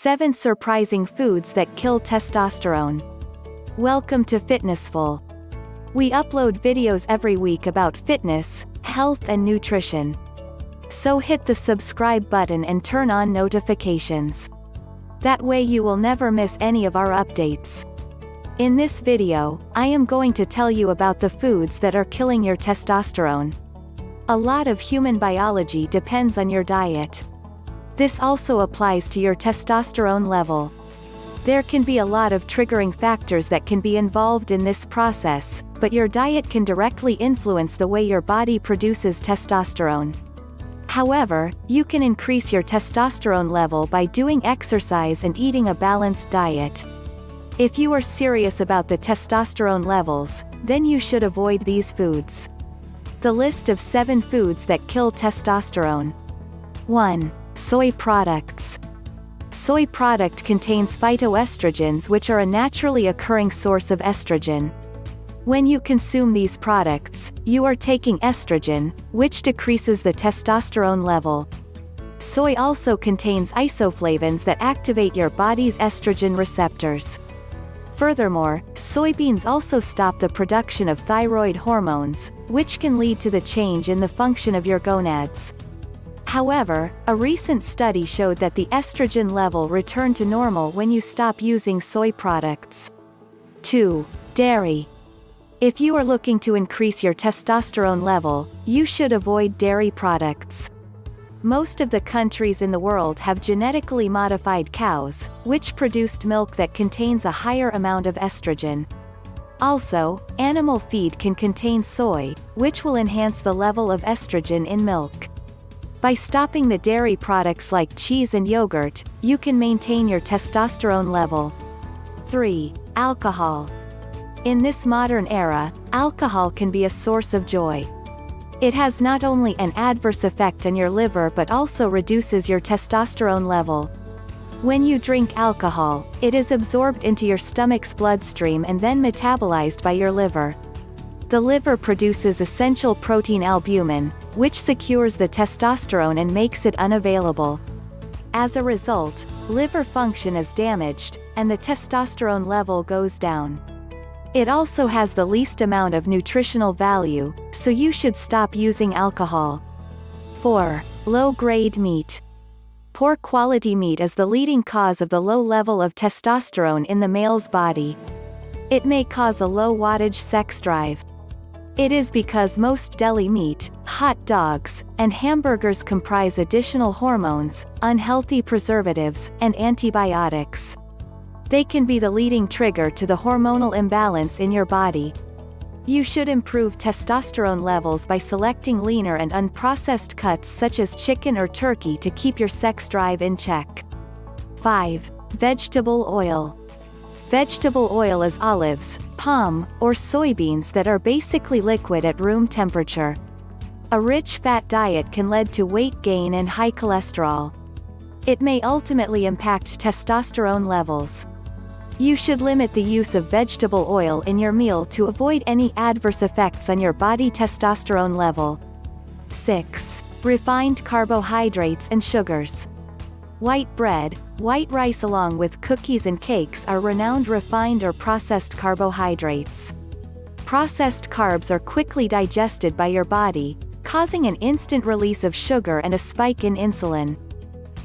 7 Surprising Foods That Kill Testosterone. Welcome to Fitnessful. We upload videos every week about fitness, health and nutrition. So hit the subscribe button and turn on notifications. That way you will never miss any of our updates. In this video, I am going to tell you about the foods that are killing your testosterone. A lot of human biology depends on your diet. This also applies to your testosterone level. There can be a lot of triggering factors that can be involved in this process, but your diet can directly influence the way your body produces testosterone. However, you can increase your testosterone level by doing exercise and eating a balanced diet. If you are serious about the testosterone levels, then you should avoid these foods. The list of 7 foods that kill testosterone. 1. Soy products. Soy product contains phytoestrogens which are a naturally occurring source of estrogen. When you consume these products, you are taking estrogen, which decreases the testosterone level. Soy also contains isoflavones that activate your body's estrogen receptors. Furthermore, soybeans also stop the production of thyroid hormones, which can lead to the change in the function of your gonads. However, a recent study showed that the estrogen level returned to normal when you stop using soy products. 2. Dairy. If you are looking to increase your testosterone level, you should avoid dairy products. Most of the countries in the world have genetically modified cows, which produced milk that contains a higher amount of estrogen. Also, animal feed can contain soy, which will enhance the level of estrogen in milk. By stopping the dairy products like cheese and yogurt, you can maintain your testosterone level. 3. Alcohol. In this modern era, alcohol can be a source of joy. It has not only an adverse effect on your liver but also reduces your testosterone level. When you drink alcohol, it is absorbed into your stomach's bloodstream and then metabolized by your liver. The liver produces essential protein albumin, which secures the testosterone and makes it unavailable. As a result, liver function is damaged, and the testosterone level goes down. It also has the least amount of nutritional value, so you should stop using alcohol. 4. Low-grade meat. Poor quality meat is the leading cause of the low level of testosterone in the male's body. It may cause a low wattage sex drive. It is because most deli meat, hot dogs, and hamburgers comprise additional hormones, unhealthy preservatives, and antibiotics. They can be the leading trigger to the hormonal imbalance in your body. You should improve testosterone levels by selecting leaner and unprocessed cuts such as chicken or turkey to keep your sex drive in check. 5. Vegetable oil. Vegetable oil is olives, palm, or soybeans that are basically liquid at room temperature. A rich fat diet can lead to weight gain and high cholesterol. It may ultimately impact testosterone levels. You should limit the use of vegetable oil in your meal to avoid any adverse effects on your body testosterone level. 6. Refined carbohydrates and sugars. White bread, white rice along with cookies and cakes are renowned refined or processed carbohydrates. Processed carbs are quickly digested by your body, causing an instant release of sugar and a spike in insulin.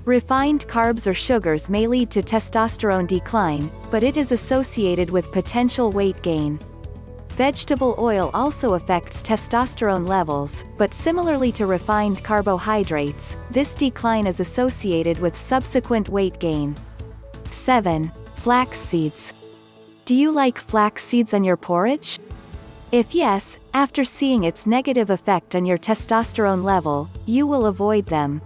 Refined carbs or sugars may lead to testosterone decline, but it is associated with potential weight gain. Vegetable oil also affects testosterone levels, but similarly to refined carbohydrates, this decline is associated with subsequent weight gain. 7. Flax seeds. Do you like flax seeds on your porridge? If yes, after seeing its negative effect on your testosterone level, you will avoid them.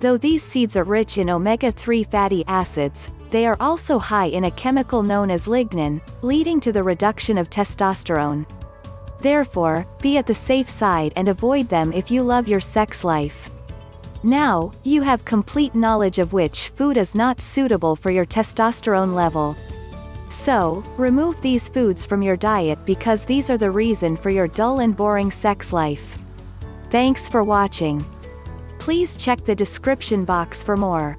Though these seeds are rich in omega-3 fatty acids, they are also high in a chemical known as lignin, leading to the reduction of testosterone. Therefore, be at the safe side and avoid them if you love your sex life. Now, you have complete knowledge of which food is not suitable for your testosterone level. So, remove these foods from your diet because these are the reason for your dull and boring sex life. Thanks for watching. Please check the description box for more.